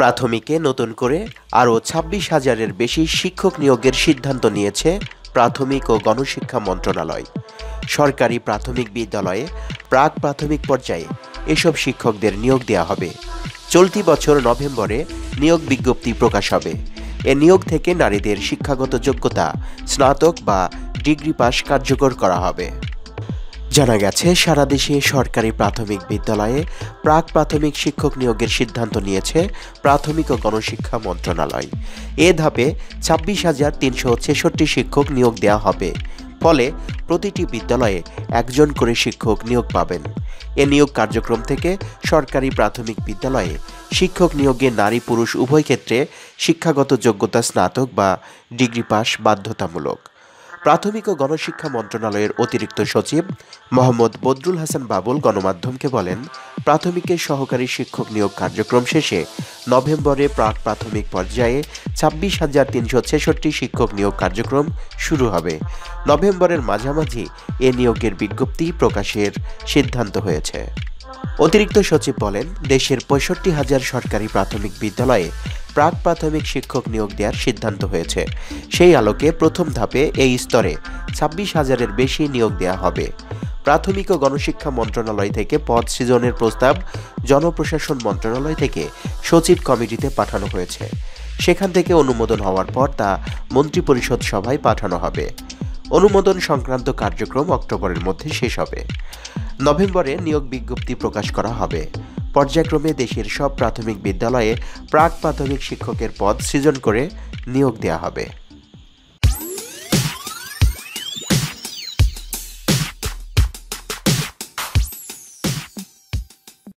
প্রাথমিকে নতুন করে আরও ছাব্বিশ হাজারের বেশি শিক্ষক নিয়োগের সিদ্ধান্ত নিয়েছে প্রাথমিক ও গণশিক্ষা মন্ত্রণালয়। সরকারি প্রাথমিক বিদ্যালয়ে প্রাক প্রাথমিক পর্যায়ে এসব শিক্ষকদের নিয়োগ দেওয়া হবে। চলতি বছর নভেম্বরে নিয়োগ বিজ্ঞপ্তি প্রকাশ হবে। এ নিয়োগ থেকে নারীদের শিক্ষাগত যোগ্যতা, স্নাতক বা ডিগ্রি পাস কার্যকর করা হবে। জানা গেছে, সারা দেশে সরকারি প্রাথমিক বিদ্যালয়ে প্রাক প্রাথমিক শিক্ষক নিয়োগের সিদ্ধান্ত নিয়েছে প্রাথমিক ও গণশিক্ষা মন্ত্রণালয়। এ ধাপে ছাব্বিশ হাজার তিনশো ছেষট্টি শিক্ষক নিয়োগ দেওয়া হবে। ফলে প্রতিটি বিদ্যালয়ে একজন করে শিক্ষক নিয়োগ পাবেন। এ নিয়োগ কার্যক্রম থেকে সরকারি প্রাথমিক বিদ্যালয়ে শিক্ষক নিয়োগে নারী পুরুষ উভয় ক্ষেত্রে শিক্ষাগত যোগ্যতা স্নাতক বা ডিগ্রি পাস বাধ্যতামূলক। প্রাথমিক ও গণশিক্ষা মন্ত্রণালয়ের অতিরিক্ত সচিব মোহাম্মদ বদরুল হাসান বাবুল গণমাধ্যমকে বলেন, প্রাথমিকের সহকারী শিক্ষক নিয়োগ কার্যক্রম শেষে নভেম্বরে প্রাক প্রাথমিক পর্যায়ে ছাব্বিশ হাজার তিনশো ছেষট্টি শিক্ষক নিয়োগ কার্যক্রম শুরু হবে। নভেম্বরের মাঝামাঝি এ নিয়োগের বিজ্ঞপ্তি প্রকাশের সিদ্ধান্ত হয়েছে। অতিরিক্ত সচিব বলেন, দেশের পঁয়ষট্টি হাজার সরকারি প্রাথমিক বিদ্যালয়ে প্রাক প্রাথমিক শিক্ষক নিয়োগ দেওয়ার সিদ্ধান্ত হয়েছে। সেই আলোকে প্রথম ধাপে এই স্তরে ছাব্বিশ হাজারের বেশি নিয়োগ দেওয়া হবে। প্রাথমিক ও গণশিক্ষা মন্ত্রণালয় থেকে পদ সৃজনের প্রস্তাব জনপ্রশাসন মন্ত্রণালয় থেকে সচিব কমিটিতে পাঠানো হয়েছে। সেখান থেকে অনুমোদন হওয়ার পর তা মন্ত্রিপরিষদ সভায় পাঠানো হবে। অনুমোদন সংক্রান্ত কার্যক্রম অক্টোবরের মধ্যে শেষ হবে। নভেম্বরে নিয়োগ বিজ্ঞপ্তি প্রকাশ করা হবে। পর্যায়ক্রমে দেশের সব প্রাথমিক বিদ্যালয়ে প্রাক প্রাথমিক শিক্ষকের পদ সৃজন করে নিয়োগ দেওয়া হবে।